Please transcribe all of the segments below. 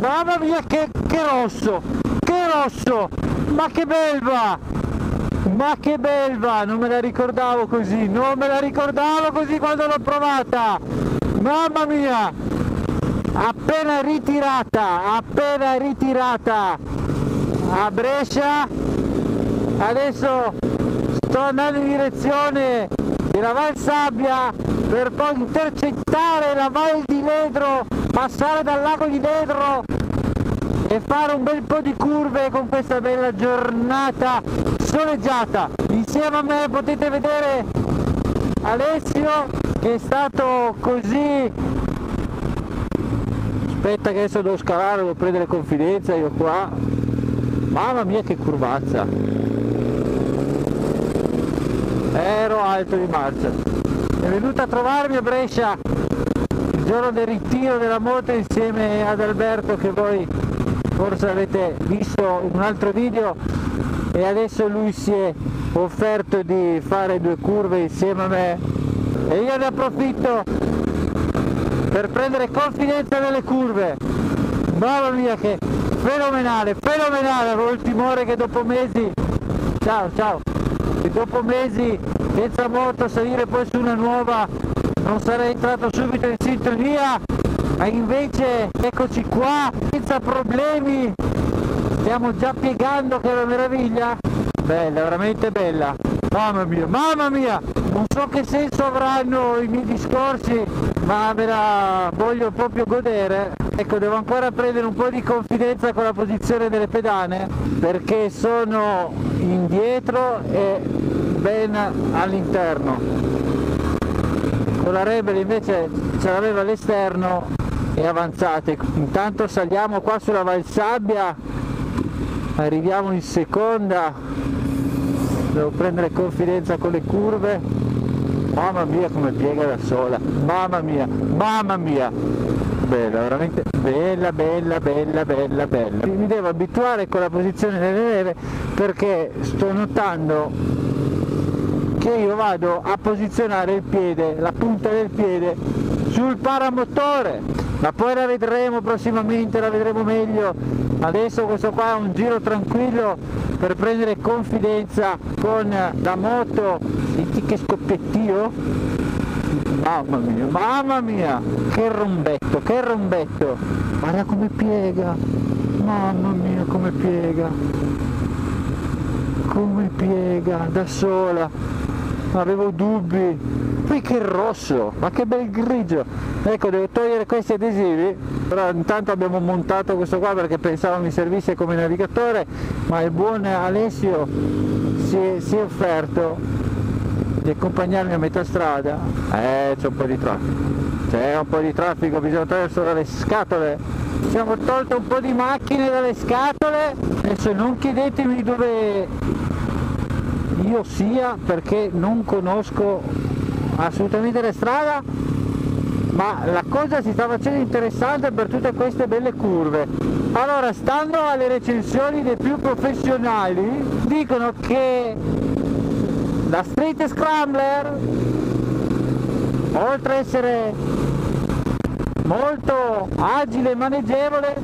mamma mia che, che rosso che rosso. Ma che belva ma che belva. Non me la ricordavo così non me la ricordavo così quando l'ho provata. Mamma mia appena ritirata appena ritirata. A Brescia adesso sto andando in direzione della Val Sabbia per poi intercettare la Val di Ledro passare dal lago di Ledro e fare un bel po' di curve con questa bella giornata soleggiata. Insieme a me potete vedere Alessio che è stato così. Aspetta che adesso devo scalare devo prendere confidenza io qua. Mamma mia che curvazza. Ero alto di marcia. È venuto a trovarmi a Brescia giorno del ritiro della moto insieme ad Alberto che voi forse avete visto in un altro video e adesso lui si è offerto di fare due curve insieme a me. E io ne approfitto per prendere confidenza nelle curve. Mamma mia che fenomenale fenomenale avevo il timore che dopo mesi ciao ciao che dopo mesi senza moto salire poi su una nuova non sarei entrato subito in sintonia ma invece eccoci qua senza problemi. Stiamo già piegando che è una meraviglia. Bella veramente bella. Mamma mia mamma mia. Non so che senso avranno i miei discorsi ma me la voglio proprio godere. Ecco devo ancora prendere un po' di confidenza con la posizione delle pedane perché sono indietro e ben all'interno con la Rebel invece ce l'aveva all'esterno e avanzate. Intanto saliamo qua sulla Valsabbia arriviamo in seconda. Devo prendere confidenza con le curve. Mamma mia come piega da sola. Mamma mia mamma mia. Bella veramente bella bella bella bella bella. Mi devo abituare con la posizione delle neve perché sto notando che io vado a posizionare il piede la punta del piede sul paramotore. Ma poi la vedremo prossimamente la vedremo meglio. Adesso questo qua è un giro tranquillo per prendere confidenza con la moto. Senti che scoppiettio. Mamma mia mamma mia che rombetto che rombetto. Guarda come piega. Mamma mia come piega. Come piega da sola avevo dubbi. Poi che rosso ma che bel grigio. Ecco devo togliere questi adesivi. Però intanto abbiamo montato questo qua perché pensavo mi servisse come navigatore ma il buon Alessio si è, si è offerto di accompagnarmi a metà strada. Eh c'è un po' di traffico. C'è un po' di traffico bisogna solo le scatole. Siamo tolto un po' di macchine dalle scatole. Adesso non chiedetemi dove io sia perché non conosco assolutamente la strada ma la cosa si sta facendo interessante per tutte queste belle curve. Allora stando alle recensioni dei più professionali dicono che la Street Scrambler oltre ad essere molto agile e maneggevole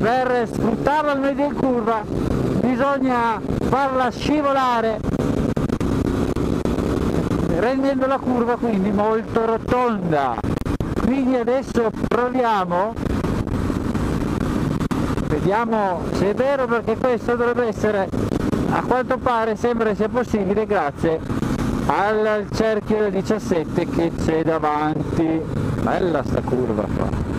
per sfruttarla al medio in curva bisogna farla scivolare rendendo la curva quindi molto rotonda. Quindi adesso proviamo. Vediamo se è vero perché questo dovrebbe essere a quanto pare sembra sia possibile grazie al cerchio del 17 che c'è davanti. Bella sta curva qua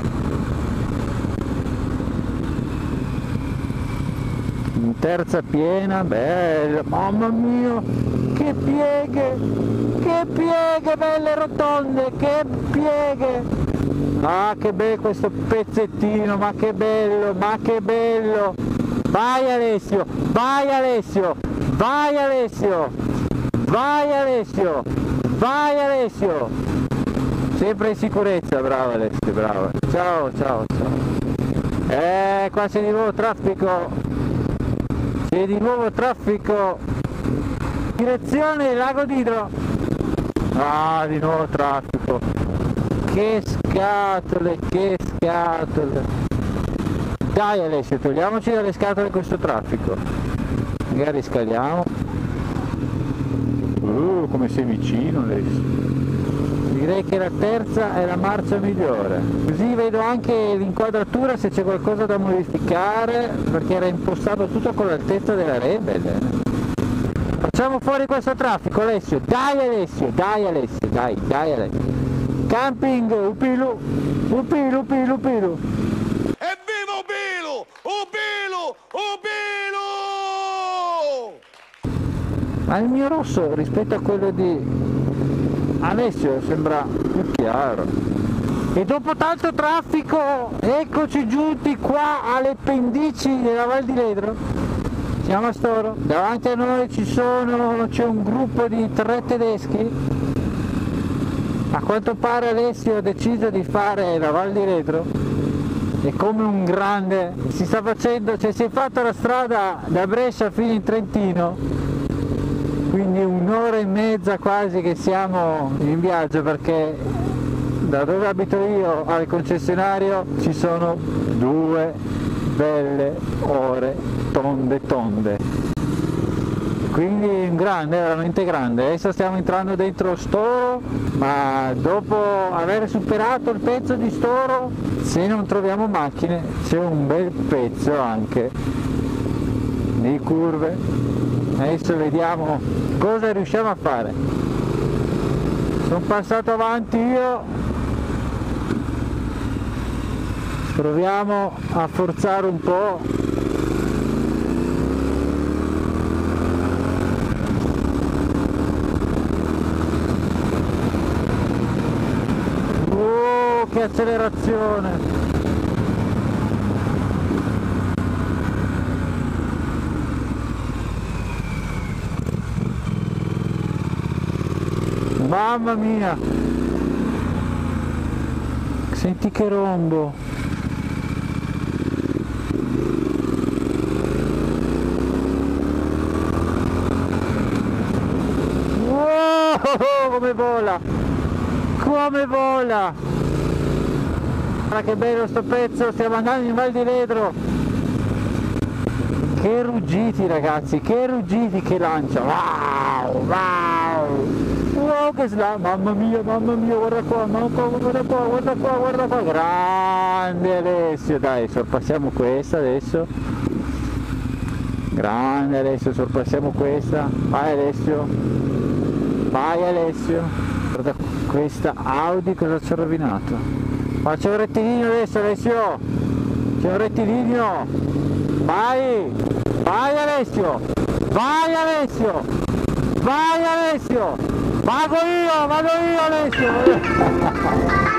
in terza piena bella mamma mia che pieghe che pieghe belle rotonde che pieghe. Ah che bello questo pezzettino ma che bello ma che bello. Vai Alessio vai Alessio vai Alessio vai Alessio vai Alessio. Sempre in sicurezza bravo Alessio bravo ciao ciao ciao. Eh qua c'è di nuovo traffico c'è di nuovo traffico direzione Lago d'Idro ah di nuovo traffico che scatole, che scatole. Dai Alessio, togliamoci dalle scatole questo traffico. Magari scaliamo. Uh, come sei vicino Alessio. Direi che la terza è la marcia migliore. Così vedo anche l'inquadratura se c'è qualcosa da modificare, perché era impostato tutto con l'altezza della Rebel. Facciamo fuori questo traffico Alessio, dai Alessio, dai Alessio, dai, dai Alessio. Camping, Upilu, Upilu, Upilu, Upilu. Evviva Upilu! Upilu! Upilu! Ma il mio rosso rispetto a quello di Alessio sembra più chiaro. E dopo tanto traffico, eccoci giunti qua alle pendici della Val di Ledro. Siamo a Storo, davanti a noi ci sono, c'è un gruppo di tre tedeschi. A quanto pare Alessio ha deciso di fare la Val di Retro e come un grande si sta facendo, cioè si è fatta la strada da Brescia fino in Trentino, quindi un'ora e mezza quasi che siamo in viaggio perché da dove abito io al concessionario ci sono due belle ore tonde tonde. Quindi grande, veramente grande. Adesso stiamo entrando dentro Storo ma dopo aver superato il pezzo di Storo se non troviamo macchine c'è un bel pezzo anche di curve. Adesso vediamo cosa riusciamo a fare? Sono passato avanti io. Proviamo a forzare un po' che accelerazione mamma mia. Senti che rombo. Come vola. Come vola. Guarda che bello sto pezzo stiamo andando in Val di Ledro che ruggiti ragazzi che ruggiti che lancia. Wow wow che sla mamma mia mamma mia guarda qua mamma qua guarda qua guarda qua guarda qua. Grande Alessio dai sorpassiamo questa adesso. Grande Alessio sorpassiamo questa. Vai Alessio. Vai Alessio. Guarda questa Audi cosa ci ha rovinato? Ma c'è un rettilineo adesso Alessio? C'è un rettilineo? Vai vai Alessio. Vai Alessio. Vai Alessio vado io vado io Alessio